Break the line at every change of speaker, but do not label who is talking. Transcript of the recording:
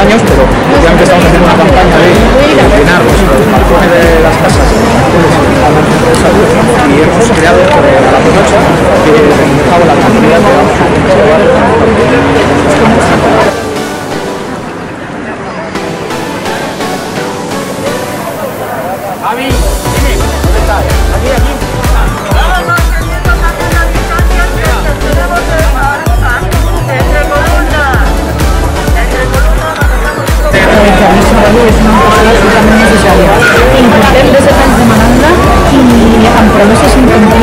años, pero ya empezamos a hacer una campaña de llenar los balcones de las casas y hemos creado la que dejaba la cantidad
de
que és una infraestructura absolutament necessària. I de dos anys demanant-la i encara no se sent